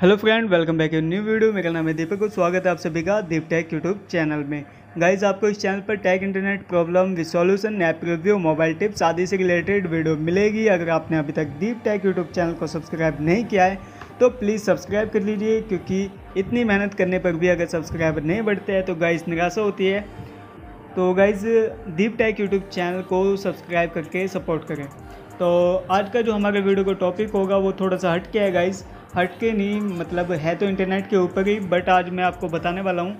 Hello friend, welcome back to new video मेरा नाम है दीपक और स्वागत है आप सभी का दीप टेक यूट्यूब चैनल में। गाइज़ आपको इस चैनल पर tech internet problem solution app review mobile tips आदि से रिलेटेड वीडियो मिलेगी। अगर आपने अभी तक दीप टैक यूट्यूब चैनल को सब्सक्राइब नहीं किया है तो प्लीज़ सब्सक्राइब कर लीजिए, क्योंकि इतनी मेहनत करने पर भी अगर सब्सक्राइबर नहीं बढ़ते हैं तो गाइज़ निराशा होती है। तो guys Deep tech YouTube channel को सब्सक्राइब करके सपोर्ट करें। तो आज का जो हमारे वीडियो का टॉपिक होगा, वो थोड़ा सा हट के है गाइज़ हट के नहीं मतलब है तो इंटरनेट के ऊपर ही बट आज मैं आपको बताने वाला हूँ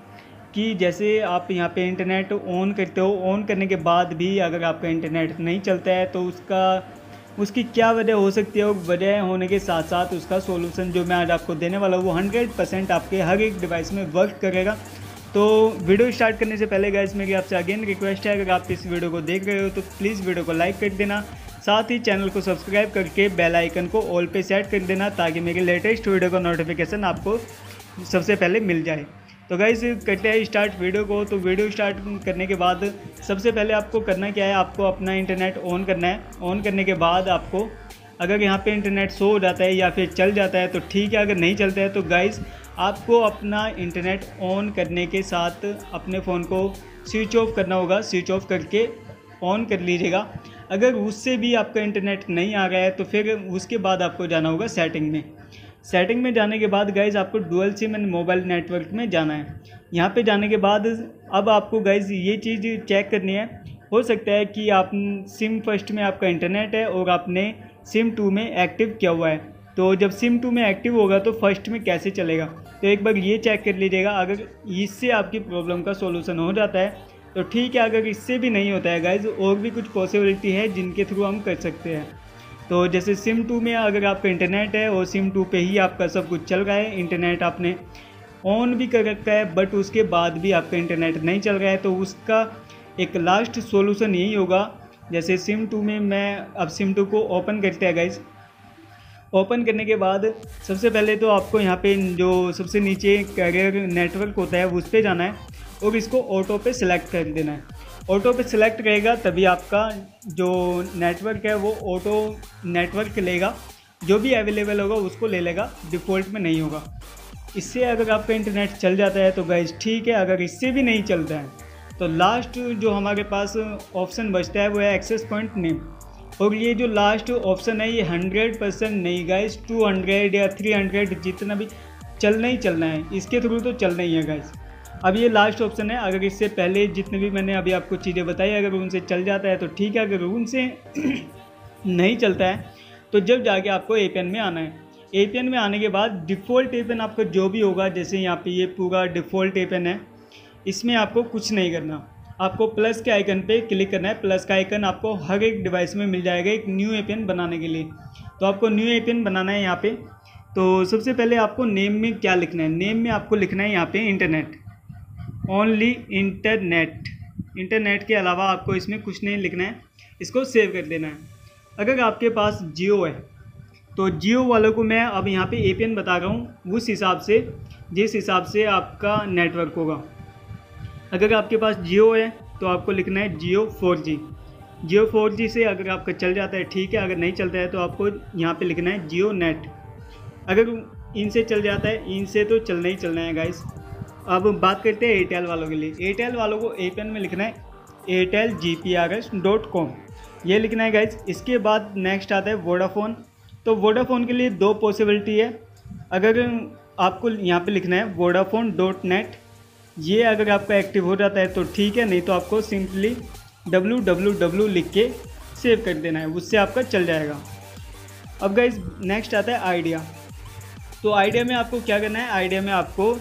कि जैसे आप यहाँ पे इंटरनेट ऑन करते हो ऑन करने के बाद भी अगर आपका इंटरनेट नहीं चलता है तो उसका, उसकी क्या वजह हो सकती है? वजह होने के साथ साथ उसका सोल्यूशन जो मैं आज आपको देने वाला हूँ, वो हंड्रेड परसेंट आपके हर एक डिवाइस में वर्क करेगा। तो वीडियो स्टार्ट करने से पहले गाइस मेरी आपसे अगेन रिक्वेस्ट है, अगर आप इस वीडियो को देख रहे हो तो प्लीज़ वीडियो को लाइक कर देना। साथ ही चैनल को सब्सक्राइब करके बेल आइकन को ऑल पे सेट कर देना ताकि मेरे लेटेस्ट वीडियो का नोटिफिकेशन आपको सबसे पहले मिल जाए। तो गाइज़ करते हैं स्टार्ट वीडियो को। तो वीडियो स्टार्ट करने के बाद सबसे पहले आपको करना क्या है? आपको अपना इंटरनेट ऑन करना है। ऑन करने के बाद आपको अगर यहाँ पे इंटरनेट शो हो जाता है या फिर चल जाता है तो ठीक है। अगर नहीं चलता है तो गाइज़ आपको अपना इंटरनेट ऑन करने के साथ अपने फ़ोन को स्विच ऑफ़ करना होगा। स्विच ऑफ़ करके ऑन कर लीजिएगा। अगर उससे भी आपका इंटरनेट नहीं आ रहा है तो फिर उसके बाद आपको जाना होगा सेटिंग में। सेटिंग में जाने के बाद गाइज़ आपको dual SIM and mobile network में जाना है। यहाँ पे जाने के बाद, अब आपको गाइज़ ये चीज़ चेक करनी है। हो सकता है कि आप सिम फ़र्स्ट में आपका इंटरनेट है और आपने सिम टू में एक्टिव किया हुआ है। तो जब सिम टू में एक्टिव होगा तो फ़र्स्ट में कैसे चलेगा? तो एक बार ये चेक कर लीजिएगा। अगर इससे आपकी प्रॉब्लम का सोल्यूशन हो जाता है तो ठीक है, अगर इससे भी नहीं होता है गाइज़ और भी कुछ पॉसिबिलिटी है जिनके थ्रू हम कर सकते हैं। तो जैसे सिम टू में अगर आपका इंटरनेट है और सिम टू पे ही आपका सब कुछ चल रहा है इंटरनेट आपने ऑन भी कर रखा है बट उसके बाद भी आपका इंटरनेट नहीं चल रहा है तो उसका एक लास्ट सॉल्यूशन यही होगा। जैसे सिम टू में मैं अब सिम टू को ओपन करते हैं गाइज़ ओपन करने के बाद सबसे पहले तो आपको यहाँ पे जो सबसे नीचे कैरियर नेटवर्क होता है, उस पर जाना है। और इसको ऑटो पे सिलेक्ट कर देना है। ऑटो पे सिलेक्ट करेगा, तभी आपका जो नेटवर्क है वो ऑटो नेटवर्क लेगा। जो भी अवेलेबल होगा उसको ले लेगा डिफ़ॉल्ट में नहीं होगा। इससे अगर आपका इंटरनेट चल जाता है तो गैस ठीक है, अगर इससे भी नहीं चलता है तो लास्ट जो हमारे पास ऑप्शन बचता है वो है एक्सेस पॉइंट नेम और ये जो लास्ट ऑप्शन है, ये हंड्रेड परसेंट नहीं गाइस टू हंड्रेड या थ्री हंड्रेड जितना भी चलना ही चलना है। इसके थ्रू तो चलना ही है गाइस अब ये लास्ट ऑप्शन है। अगर इससे पहले जितने भी मैंने अभी आपको चीज़ें बताई, अगर उनसे चल जाता है तो ठीक है, अगर उनसे नहीं चलता है तो जब जाके आपको एपीएन में आना है। एपीएन में आने के बाद डिफ़ॉल्ट ए आपका जो भी होगा, जैसे यहाँ पे ये पूरा डिफ़ॉल्ट ए है, इसमें आपको कुछ नहीं करना। आपको प्लस के आइकन पे क्लिक करना है। प्लस का आइकन आपको हर एक डिवाइस में मिल जाएगा एक न्यू एपीएन बनाने के लिए। तो आपको न्यू एपीएन बनाना है यहाँ पे। तो सबसे पहले आपको नेम में क्या लिखना है? नेम में आपको लिखना है यहाँ पे इंटरनेट ओनली इंटरनेट। इंटरनेट के अलावा आपको इसमें कुछ नहीं लिखना है, इसको सेव कर देना है। अगर आपके पास जियो है तो जियो वालों को मैं अब यहाँ पे एपीएन बता रहा हूँ, उस हिसाब से, जिस हिसाब से आपका नेटवर्क होगा। अगर आपके पास जियो है तो आपको लिखना है जियो फोर जी। जियो फोर जी से अगर आपका चल जाता है, ठीक है, अगर नहीं चलता है तो आपको यहाँ पे लिखना है जियो नेट। अगर इनसे चल जाता है, इनसे तो चलना ही चलना है गाइस अब बात करते हैं एयरटेल वालों के लिए। एयरटेल वालों को ए पेन में लिखना है Airtel G P R S dot com ये लिखना है गाइज़ इसके बाद नेक्स्ट आता है वोडाफोन तो वोडाफोन के लिए दो पॉसिबिलिटी है। अगर आपको यहाँ पे लिखना है वोडाफोन डॉट नेट ये अगर आपका एक्टिव हो जाता है तो ठीक है, नहीं तो आपको सिंपली डब्लू डब्लू डब्लू लिख के सेव कर देना है, उससे आपका चल जाएगा। अब गाइज़ नेक्स्ट आता है आइडिया तो आइडिया में आपको क्या करना है? आइडिया में आपको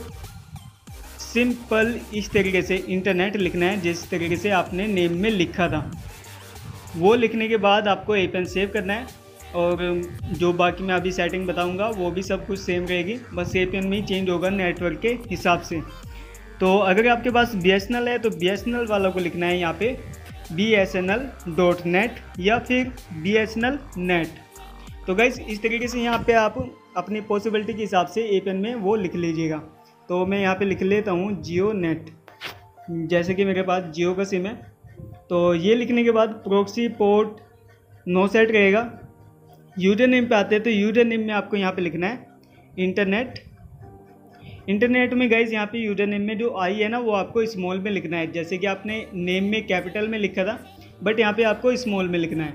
सिंपल इस तरीके से इंटरनेट लिखना है, जिस तरीके से आपने नेम में लिखा था। वो लिखने के बाद आपको ए पेन सेव करना है और जो बाकी मैं अभी सेटिंग बताऊँगा, वो भी सब कुछ सेम रहेगी। बस ए पेन में ही चेंज होगा नेटवर्क के हिसाब से। तो अगर आपके पास बीएसएनएल है तो बीएसएनएल वालों को लिखना है यहाँ पे B S N L dot net या फिर B S N L net तो गैस इस तरीके से यहाँ पे आप अपनी पॉसिबिलिटी के हिसाब से ए पेन में वो लिख लीजिएगा। तो मैं यहाँ पे लिख लेता हूँ जियो नेट। जैसे कि मेरे पास जियो का सिम है तो ये लिखने के बाद प्रोक्सी पोर्ट नो सेट रहेगा। यूज़र नेम पे आते हैं तो यूज़र नेम में आपको यहाँ पे लिखना है इंटरनेट इंटरनेट में गाइज़ यहाँ पे यूज़र नेम में जो आई है ना, वो आपको स्मॉल में लिखना है। जैसे कि आपने नेम में कैपिटल में लिखा था बट यहाँ पे आपको स्मॉल में लिखना है।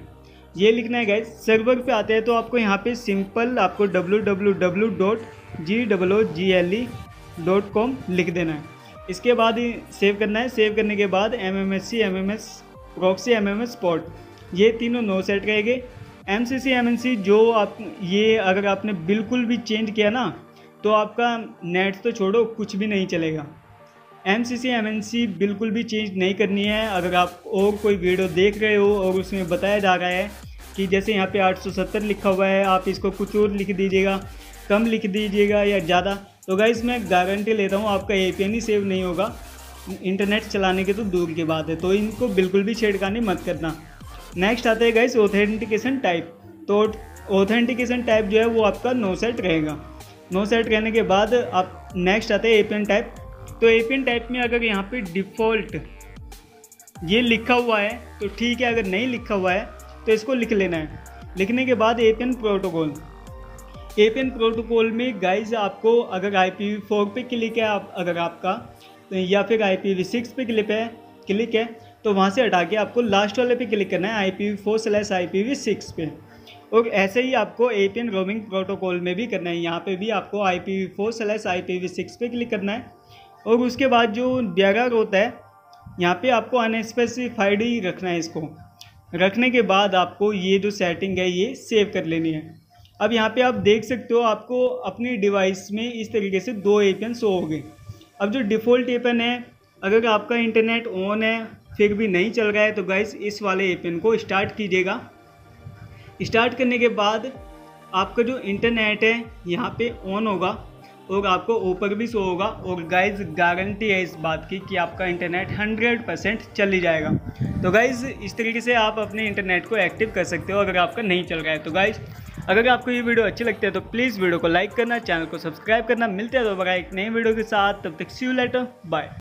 ये लिखना है गाइज़ सर्वर पे आते हैं तो आपको यहाँ पे सिंपल आपको W W W dot G double G L E dot com लिख देना है। इसके बाद ही सेव करना है। सेव करने के बाद M M S C M M S proxy M M S spot ये तीनों नो सेट रहेंगे M C C M N C जो आप, ये अगर आपने बिल्कुल भी चेंज किया ना तो आपका नेट तो छोड़ो, कुछ भी नहीं चलेगा। M C C M N C बिल्कुल भी चेंज नहीं करनी है। अगर आप और कोई वीडियो देख रहे हो और उसमें बताया जा रहा है कि जैसे यहाँ पे 870 लिखा हुआ है, आप इसको कुछ और लिख दीजिएगा, कम लिख दीजिएगा या ज़्यादा। तो गाइज़ मैं गारंटी लेता हूँ, आपका एपीएन ही सेव नहीं होगा। इंटरनेट चलाने के तो दूर की बात है तो इनको बिल्कुल भी छेड़खानी मत करना। नेक्स्ट आता है गाइज़ ऑथेंटिकेशन टाइप तो ऑथेंटिकेशन टाइप जो है, वो आपका नो सेट रहेगा। नो सेट रहने के बाद आप नेक्स्ट आते हैं ए टाइप तो एपीएन टाइप में अगर यहाँ पे डिफ़ॉल्ट ये लिखा हुआ है तो ठीक है, अगर नहीं लिखा हुआ है तो इसको लिख लेना है। लिखने के बाद एपीएन प्रोटोकॉल APN प्रोटोकॉल में गाइज़ आपको अगर आई पी फोर पे क्लिक है आप, अगर आपका तो या फिर आई पी वी सिक्स पे क्लिक है क्लिक है तो वहाँ से हटा के आपको लास्ट वाले पे क्लिक करना है I P V four slash I P V six पे। और ऐसे ही आपको A P N roaming protocol में भी करना है, यहाँ पे भी आपको I P V four slash I P V six पे क्लिक करना है। और उसके बाद जो ब्यागर होता है, यहाँ पे आपको अनस्पेसिफाइड ही रखना है इसको। रखने के बाद आपको ये जो सेटिंग है, ये सेव कर लेनी है। अब यहाँ पे आप देख सकते हो आपको अपनी डिवाइस में इस तरीके से दो ए शो हो गए अब जो डिफ़ॉल्ट ए है, अगर आपका इंटरनेट ऑन है, फिर भी नहीं चल रहा है तो गाइस इस वाले ए को स्टार्ट कीजिएगा। स्टार्ट करने के बाद आपका जो इंटरनेट है, यहाँ पे ऑन होगा और आपको ऊपर भी शो होगा। और गाइज़ गारंटी है इस बात की कि आपका इंटरनेट 100 परसेंट चल ही जाएगा। तो गाइज़ इस तरीके से आप अपने इंटरनेट को एक्टिव कर सकते हो अगर आपका नहीं चल रहा है। तो गाइज़ अगर आपको ये वीडियो अच्छी लगती है तो प्लीज़ वीडियो को लाइक करना, चैनल को सब्सक्राइब करना। मिलते हैं दोबारा एक नई वीडियो के साथ। तब तक सी यू लेटर बाय